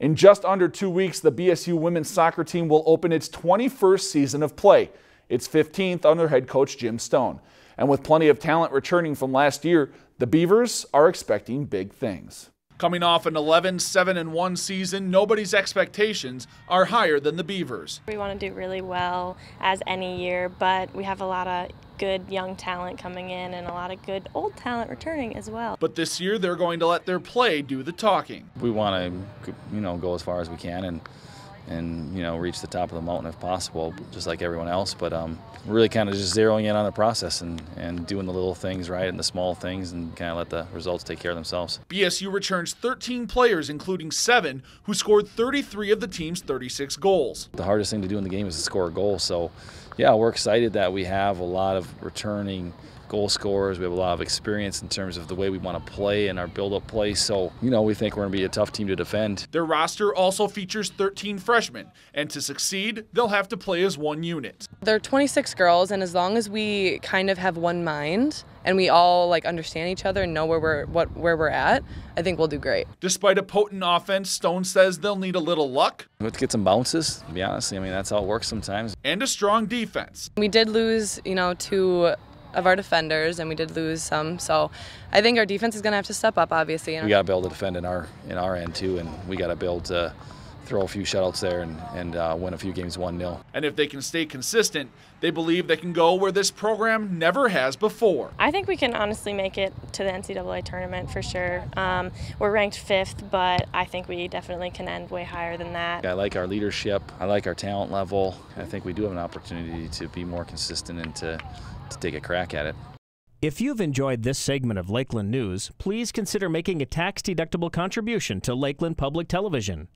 In just under two weeks, the BSU women's soccer team will open its 21st season of play, its 15th under head coach Jim Stone. And with plenty of talent returning from last year, the Beavers are expecting big things. Coming off an 11 7 and 1 season, nobody's expectations are higher than the Beavers. We want to do really well as any year, but we have a lot of good young talent coming in and a lot of good old talent returning as well. But this year they're going to let their play do the talking. We want to, you know, go as far as we can and and you know reach the top of the mountain if possible, just like everyone else. But um, really kind of just zeroing in on the process and, and doing the little things right and the small things and kind of let the results take care of themselves. BSU returns 13 players, including seven who scored 33 of the team's 36 goals. The hardest thing to do in the game is to score a goal. So, yeah, we're excited that we have a lot of returning goal scorers. We have a lot of experience in terms of the way we want to play and our build-up play. So, you know, we think we're going to be a tough team to defend. Their roster also features 13 freshmen, and to succeed, they'll have to play as one unit. There are 26 girls, and as long as we kind of have one mind and we all like understand each other and know where we're what where we're at, I think we'll do great. Despite a potent offense, Stone says they'll need a little luck. Let's get some bounces. To be honest, I mean that's how it works sometimes. And a strong defense. We did lose, you know, to of our defenders, and we did lose some. So I think our defense is going to have to step up. Obviously, we got to be able to defend in our in our end too, and we got to build. to throw a few shutouts there and, and uh, win a few games 1 0. And if they can stay consistent, they believe they can go where this program never has before. I think we can honestly make it to the NCAA tournament for sure. Um, we're ranked fifth, but I think we definitely can end way higher than that. I like our leadership, I like our talent level. I think we do have an opportunity to be more consistent and to to take a crack at it. If you've enjoyed this segment of Lakeland News, please consider making a tax-deductible contribution to Lakeland Public Television.